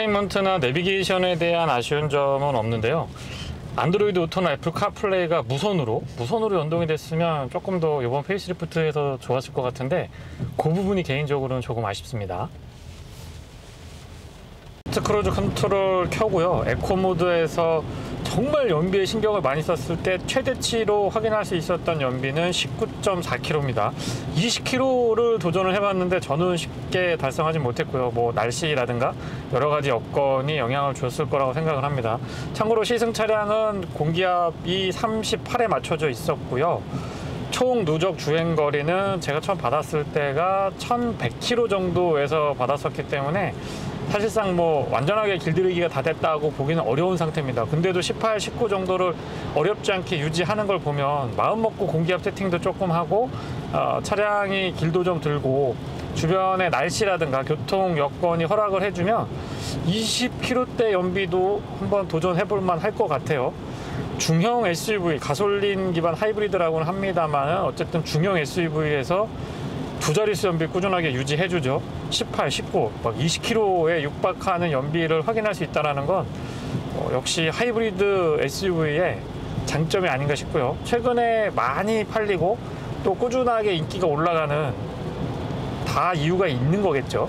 엔터테인먼트나 내비게이션에 대한 아쉬운 점은 없는데요. 안드로이드 오토나 애플 카플레이가 무선으로 무선으로 연동이 됐으면 조금 더 이번 facelift에서 좋았을 것 같은데 그 부분이 개인적으로는 조금 아쉽습니다. cruise control 켜고요. eco mode에서 정말 연비에 신경을 많이 썼을 때 최대치로 확인할 수 있었던 연비는 19.4km입니다. 20km를 도전을 해봤는데 저는 쉽게 달성하지 못했고요. 뭐 날씨라든가 여러 가지 여건이 영향을 줬을 거라고 생각을 합니다. 참고로 시승 차량은 공기압이 38에 맞춰져 있었고요. 총 누적 주행 거리는 제가 처음 받았을 때가 1100km 정도에서 받았었기 때문에 사실상 뭐 완전하게 길들이기가 다 됐다고 보기는 어려운 상태입니다. 근데도 18, 19 정도를 어렵지 않게 유지하는 걸 보면 마음 먹고 공기압 세팅도 조금 하고 어, 차량이 길도 좀 들고 주변의 날씨라든가 교통 여건이 허락을 해주면 20km대 연비도 한번 도전해볼 만할 것 같아요. 중형 SUV 가솔린 기반 하이브리드라고는 합니다만 어쨌든 중형 SUV에서 두 자릿수 연비 꾸준하게 유지해주죠. 18, 19, 막 20km에 육박하는 연비를 확인할 수 있다는 건 어, 역시 하이브리드 SUV의 장점이 아닌가 싶고요. 최근에 많이 팔리고 또 꾸준하게 인기가 올라가는 다 이유가 있는 거겠죠.